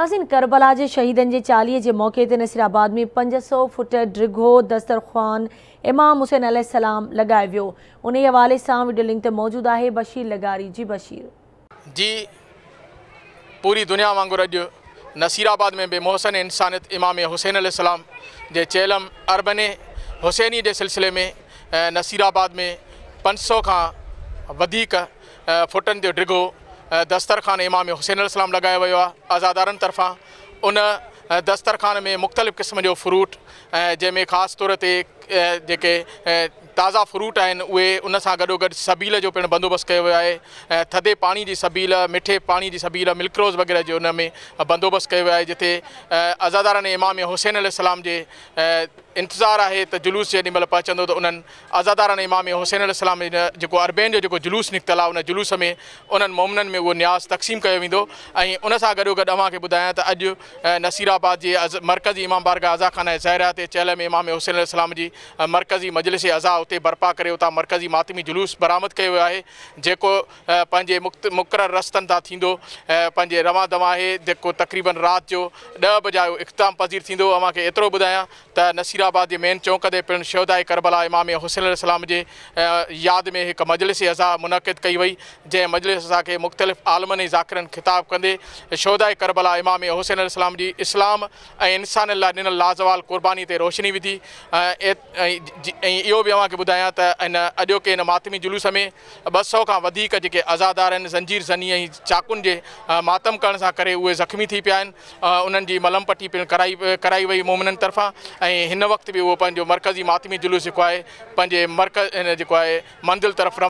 नासिन करबला जे शहीदनि जे चालीहे जे मौक़े ते नसीराबाद में पंज सौ फुट डिगो दस्तरख़्वा इमाम हुसैन अल लॻाए वियो उन ई हवाले सां लिंक ते मौजूदु आहे बशीर लगारी जी बशीर जी पूरी दुनिया वांगुरु अॼु नसीराबाद में बि मोहसन इंसानियत इमाम हुसैन सलाम जे चैलम अरबने हुसैनी जे सिलसिले में नसीराबाद में पंज सौ खां वधीक फुटनि जो डिगो दस्तरखान इमाम हुसैन इलाम लॻायो वो आहे तरफा उन दस्तरखान में मुख़्तलिफ़ क़िस्म जो फ्रूट जैमें खास तौर पर जेके ताज़ा फ्रूट आहिनि उहे उन सां गॾो गॾु सबील जो पिणु बंदोबस्तु कयो वियो आहे ऐं थधे पाणी जी सबील मिठे पाणी जी सबील मिल्क्रोज़ वग़ैरह जो उन में बंदोबस्तु कयो वियो आहे जिते आज़ादारान इमामि हुसैनुलाम जे इंतज़ारु आहे त जुलूस जेॾी महिल पहुचंदो त उन्हनि अज़ादारनि इमाम हुसैन इलाम जेको अरबेन जो जेको जुलूस निकितल आहे उन जुलूस में उन्हनि मोमननि में उहो न्याज़ तक़सीम कयो वेंदो ऐं उन सां गॾो गॾु अव्हांखे ॿुधायां त अॼु नसीराबाद जे मर्कज़ी इमाम बारगा आज़ाखान ऐं ज़हरा ते चयल में इमामु हुसैनु सलाम जी मर्कज़ी अज़ा उते बर्पा करे उतां मर्कज़ी मातमी जुलूस बरामद कयो वियो आहे जेको पंहिंजे मुक मुक़ररु रस्तनि तां थींदो ऐं पंहिंजे रवां दवा है जेको तक़रीबन राति जो ॾह बजे इख़्ताम पज़ीर थींदो अवांखे एतिरो ॿुधायां त नसीराबाद जे मेन चौंक ते पिणु शौदा करबला इमाम हुसैन इलाही सलाम जे यादि में हिकु मजलिस अज़ा मुनक़िद कई वई जंहिं मजलिस अज़ाह खे मुख़्तलिफ़ आलमनि ऐं ज़ाकिरनि ख़िताबु कंदे शौदा करबला इमाम हुसैन हुसैन इलाही इस्लाम ऐं इंसान लाइ ॾिनल लाज़वाल क़ुर्बानी ते रोशनी विधी ऐं ऐं इहो बि अव्हांखे ॿुधायां इन अॼोके हिन मातमी जुलूस में ॿ सौ खां वधीक ज़ंजीर जनी ऐं के मातम करण से करे ज़ख़्मी थी पिया आहिनि मलम पटी पिणु कराई कराई वही मोमिन तरफा एन हिन भी वो मरकजी मातमी जुलूस जेको आहे पंहिंजे मर्कज़ जेको मंज़िल तरफ़